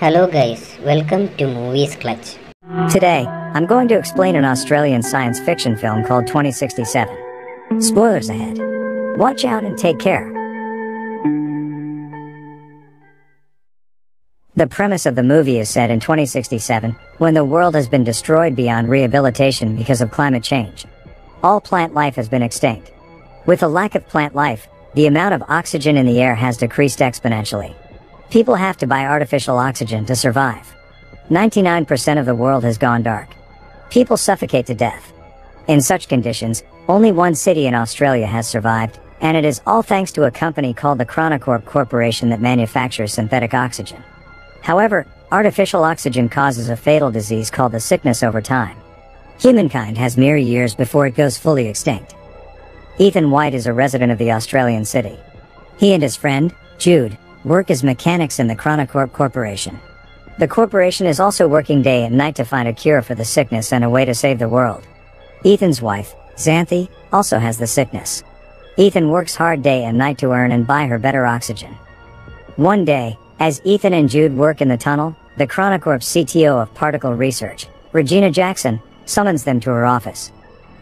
Hello guys, welcome to Movies Clutch. Today, I'm going to explain an Australian science fiction film called 2067. Spoilers ahead. Watch out and take care. The premise of the movie is set in 2067, when the world has been destroyed beyond rehabilitation because of climate change. All plant life has been extinct. With a lack of plant life, the amount of oxygen in the air has decreased exponentially. People have to buy artificial oxygen to survive. 99% of the world has gone dark. People suffocate to death. In such conditions, only one city in Australia has survived, and it is all thanks to a company called the Chronocorp Corporation that manufactures synthetic oxygen. However, artificial oxygen causes a fatal disease called the sickness over time. Humankind has mere years before it goes fully extinct. Ethan Whyte is a resident of the Australian city. He and his friend, Jude, work as mechanics in the Chronocorp Corporation. The corporation is also working day and night to find a cure for the sickness and a way to save the world. Ethan's wife, Xanthe, also has the sickness. Ethan works hard day and night to earn and buy her better oxygen. One day, as Ethan and Jude work in the tunnel, the Chronocorp CTO of Particle Research, Regina Jackson, summons them to her office.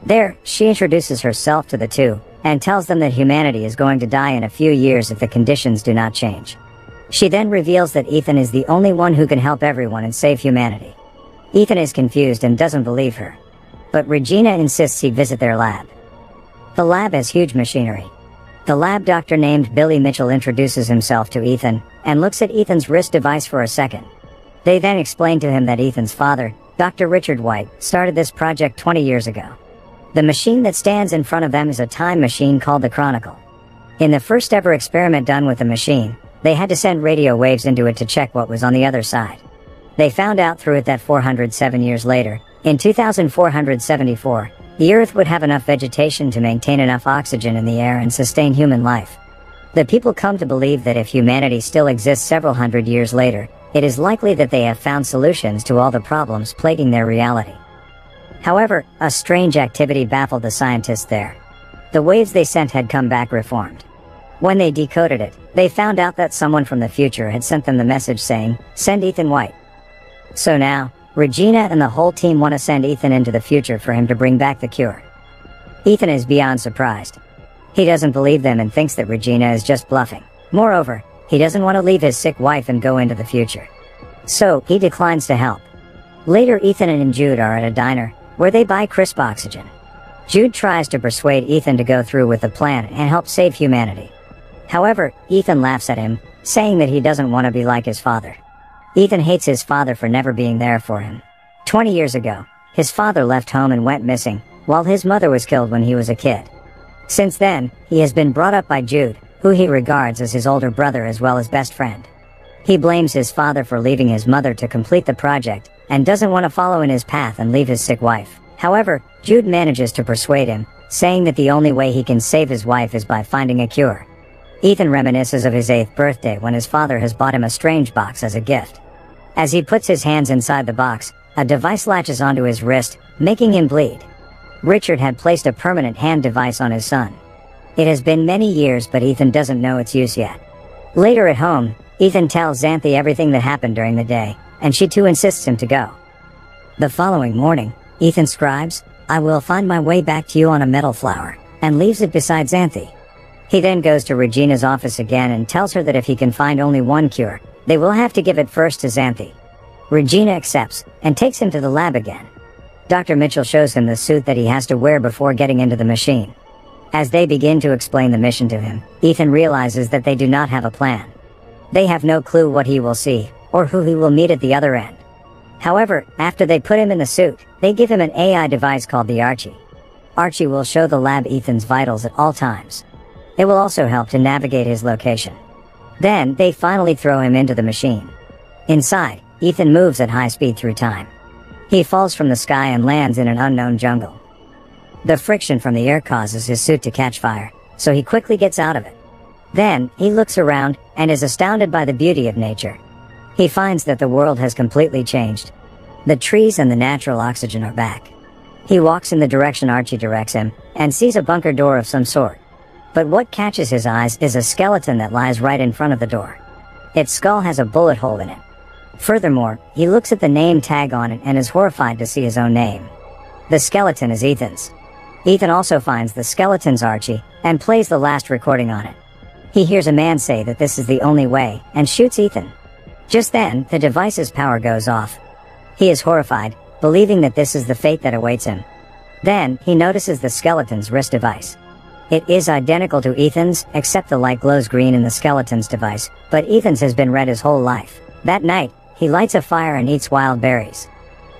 There, she introduces herself to the two, and tells them that humanity is going to die in a few years if the conditions do not change. She then reveals that Ethan is the only one who can help everyone and save humanity. Ethan is confused and doesn't believe her. But Regina insists he visit their lab. The lab has huge machinery, the lab doctor named Billy Mitchell introduces himself to Ethan and looks at Ethan's wrist device for a second. They then explain to him that Ethan's father, Dr. Richard Whyte, started this project 20 years ago. The machine that stands in front of them is a time machine called the Chronicle. In the first ever experiment done with the machine, they had to send radio waves into it to check what was on the other side. They found out through it that 407 years later, in 2474, the Earth would have enough vegetation to maintain enough oxygen in the air and sustain human life. The people come to believe that if humanity still exists several hundred years later, it is likely that they have found solutions to all the problems plaguing their reality. However, a strange activity baffled the scientists there. The waves they sent had come back reformed. When they decoded it, they found out that someone from the future had sent them the message saying, send Ethan Whyte. So now, Regina and the whole team want to send Ethan into the future for him to bring back the cure. Ethan is beyond surprised. He doesn't believe them and thinks that Regina is just bluffing. Moreover, he doesn't want to leave his sick wife and go into the future. So, he declines to help. Later Ethan and Jude are at a diner, where they buy crisp oxygen. Jude tries to persuade Ethan to go through with the plan and help save humanity. However, Ethan laughs at him, saying that he doesn't want to be like his father. Ethan hates his father for never being there for him. 20 years ago, his father left home and went missing, while his mother was killed when he was a kid. Since then, he has been brought up by Jude, who he regards as his older brother as well as best friend. He blames his father for leaving his mother to complete the project, and doesn't want to follow in his path and leave his sick wife. However, Jude manages to persuade him, saying that the only way he can save his wife is by finding a cure. Ethan reminisces of his 8th birthday when his father has bought him a strange box as a gift. As he puts his hands inside the box, a device latches onto his wrist, making him bleed. Richard had placed a permanent hand device on his son. It has been many years but Ethan doesn't know its use yet. Later at home, Ethan tells Xanthe everything that happened during the day, and she too insists him to go. The following morning, Ethan scribes, I will find my way back to you on a metal flower, and leaves it beside Xanthe. He then goes to Regina's office again and tells her that if he can find only one cure, they will have to give it first to Xanthe. Regina accepts and takes him to the lab again. Dr. Mitchell shows him the suit that he has to wear before getting into the machine. As they begin to explain the mission to him, Ethan realizes that they do not have a plan. They have no clue what he will see, or who he will meet at the other end. However, after they put him in the suit, they give him an AI device called the Archie. Archie will show the lab Ethan's vitals at all times. It will also help to navigate his location. Then, they finally throw him into the machine. Inside, Ethan moves at high speed through time. He falls from the sky and lands in an unknown jungle. The friction from the air causes his suit to catch fire, so he quickly gets out of it. Then, he looks around and is astounded by the beauty of nature. He finds that the world has completely changed. The trees and the natural oxygen are back. He walks in the direction Archie directs him and sees a bunker door of some sort. But what catches his eyes is a skeleton that lies right in front of the door. Its skull has a bullet hole in it. Furthermore, he looks at the name tag on it and is horrified to see his own name. The skeleton is Ethan's. Ethan also finds the skeleton's Archie and plays the last recording on it. He hears a man say that this is the only way and shoots Ethan. Just then, the device's power goes off. He is horrified, believing that this is the fate that awaits him. Then, he notices the skeleton's wrist device. It is identical to Ethan's, except the light glows green in the skeleton's device, but Ethan's has been red his whole life. That night, he lights a fire and eats wild berries.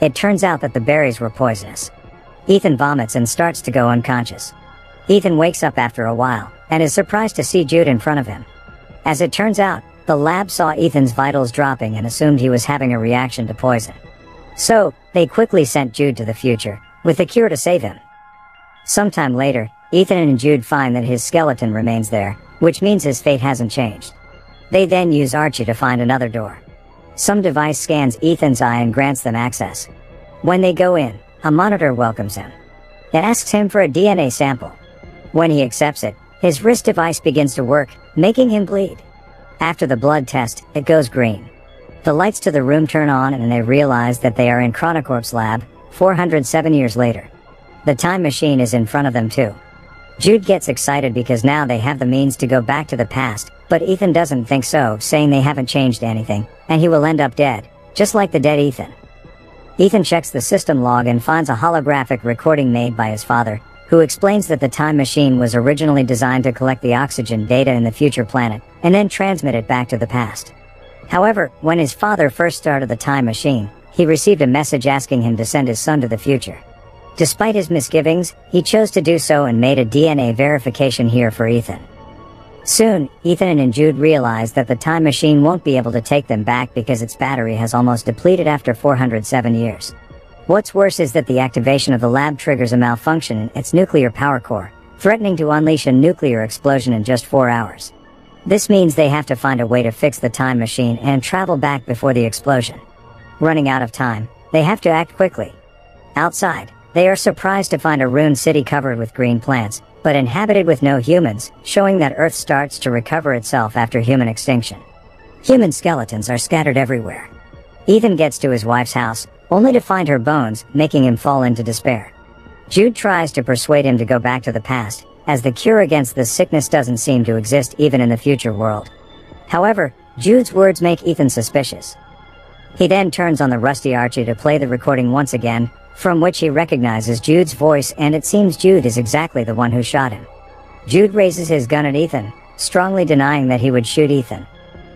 It turns out that the berries were poisonous. Ethan vomits and starts to go unconscious. Ethan wakes up after a while, and is surprised to see Jude in front of him. As it turns out, the lab saw Ethan's vitals dropping and assumed he was having a reaction to poison. So, they quickly sent Jude to the future, with a cure to save him. Sometime later, Ethan and Jude find that his skeleton remains there, which means his fate hasn't changed. They then use Archie to find another door. Some device scans Ethan's eye and grants them access. When they go in, a monitor welcomes him. It asks him for a DNA sample. When he accepts it, his wrist device begins to work, making him bleed. After the blood test, it goes green. The lights to the room turn on and they realize that they are in Chronocorp's lab, 407 years later. The time machine is in front of them too. Jude gets excited because now they have the means to go back to the past, but Ethan doesn't think so, saying they haven't changed anything, and he will end up dead, just like the dead Ethan. Ethan checks the system log and finds a holographic recording made by his father, who explains that the time machine was originally designed to collect the oxygen data in the future planet, and then transmit it back to the past. However, when his father first started the time machine, he received a message asking him to send his son to the future. Despite his misgivings, he chose to do so and made a DNA verification here for Ethan. Soon, Ethan and Jude realize that the time machine won't be able to take them back because its battery has almost depleted after 407 years. What's worse is that the activation of the lab triggers a malfunction in its nuclear power core, threatening to unleash a nuclear explosion in just four hours. This means they have to find a way to fix the time machine and travel back before the explosion. Running out of time, they have to act quickly. Outside, they are surprised to find a ruined city covered with green plants, but inhabited with no humans, showing that Earth starts to recover itself after human extinction. Human skeletons are scattered everywhere. Ethan gets to his wife's house, only to find her bones, making him fall into despair. Jude tries to persuade him to go back to the past, as the cure against the sickness doesn't seem to exist even in the future world. However, Jude's words make Ethan suspicious. He then turns on the rusty Archie to play the recording once again, from which he recognizes Jude's voice and it seems Jude is exactly the one who shot him. Jude raises his gun at Ethan, strongly denying that he would shoot Ethan.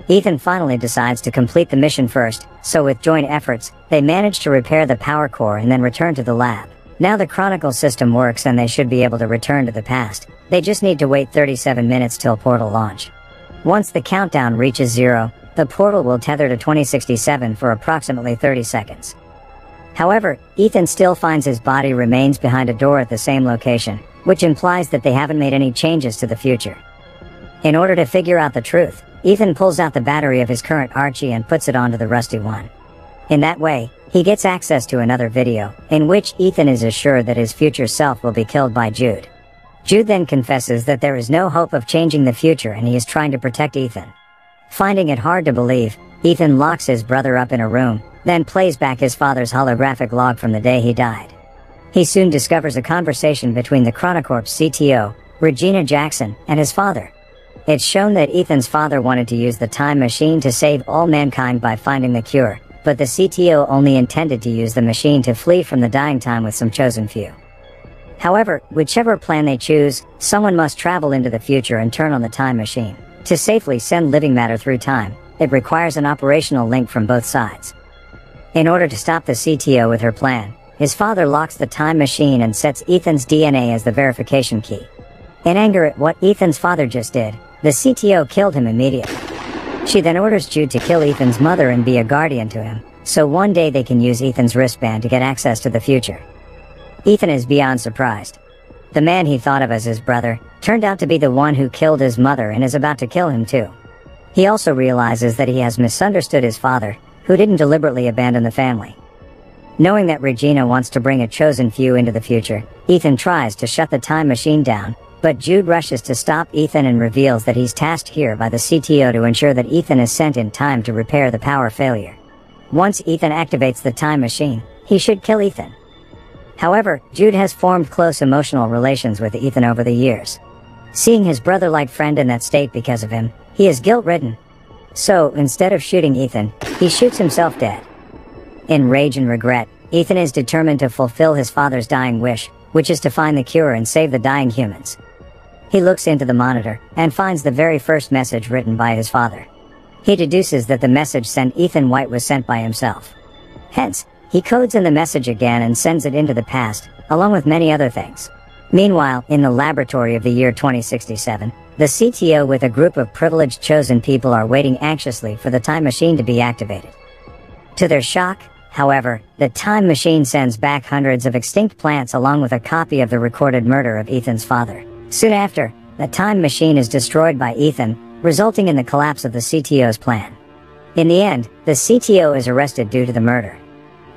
Ethan finally decides to complete the mission first, so with joint efforts, they manage to repair the power core and then return to the lab. Now the Chronicle system works and they should be able to return to the past. They just need to wait 37 minutes till portal launch. Once the countdown reaches zero, the portal will tether to 2067 for approximately 30 seconds. However, Ethan still finds his body remains behind a door at the same location, which implies that they haven't made any changes to the future. In order to figure out the truth, Ethan pulls out the battery of his current Archie and puts it onto the rusty one. In that way, he gets access to another video, in which Ethan is assured that his future self will be killed by Jude. Jude then confesses that there is no hope of changing the future and he is trying to protect Ethan. Finding it hard to believe, Ethan locks his brother up in a room, then plays back his father's holographic log from the day he died. He soon discovers a conversation between the Chronocorp's CTO, Regina Jackson, and his father. It's shown that Ethan's father wanted to use the time machine to save all mankind by finding the cure, but the CTO only intended to use the machine to flee from the dying time with some chosen few. However, whichever plan they choose, someone must travel into the future and turn on the time machine. To safely send living matter through time, it requires an operational link from both sides. In order to stop the CTO with her plan, his father locks the time machine and sets Ethan's DNA as the verification key. In anger at what Ethan's father just did, the CTO killed him immediately. She then orders Jude to kill Ethan's mother and be a guardian to him, so one day they can use Ethan's wristband to get access to the future. Ethan is beyond surprised. The man he thought of as his brother turned out to be the one who killed his mother and is about to kill him too. He also realizes that he has misunderstood his father who didn't deliberately abandon the family. Knowing that Regina wants to bring a chosen few into the future, Ethan tries to shut the time machine down, but Jude rushes to stop Ethan and reveals that he's tasked here by the CTO to ensure that Ethan is sent in time to repair the power failure. once Ethan activates the time machine, he should kill Ethan. However, Jude has formed close emotional relations with Ethan over the years. Seeing his brother-like friend in that state because of him, he is guilt-ridden. So, instead of shooting Ethan, he shoots himself dead. In rage and regret, Ethan is determined to fulfill his father's dying wish, which is to find the cure and save the dying humans. He looks into the monitor and finds the very first message written by his father. He deduces that the message sent Ethan Whyte was sent by himself. Hence, he codes in the message again and sends it into the past, along with many other things. Meanwhile, in the laboratory of the year 2067, the CTO with a group of privileged chosen people are waiting anxiously for the time machine to be activated. To their shock, however, the time machine sends back hundreds of extinct plants along with a copy of the recorded murder of Ethan's father. Soon after, the time machine is destroyed by Ethan, resulting in the collapse of the CTO's plan. In the end, the CTO is arrested due to the murder.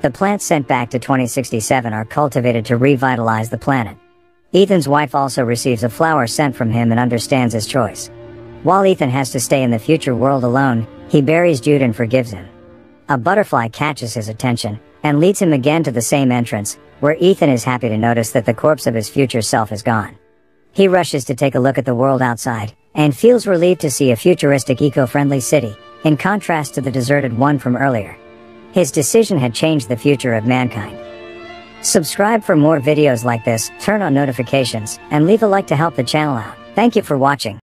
The plants sent back to 2067 are cultivated to revitalize the planet. Ethan's wife also receives a flower sent from him and understands his choice. While Ethan has to stay in the future world alone, he buries Jude and forgives him. A butterfly catches his attention and leads him again to the same entrance, where Ethan is happy to notice that the corpse of his future self is gone. He rushes to take a look at the world outside and feels relieved to see a futuristic eco-friendly city, in contrast to the deserted one from earlier. His decision had changed the future of mankind. Subscribe for more videos like this, turn on notifications, and leave a like to help the channel out. Thank you for watching.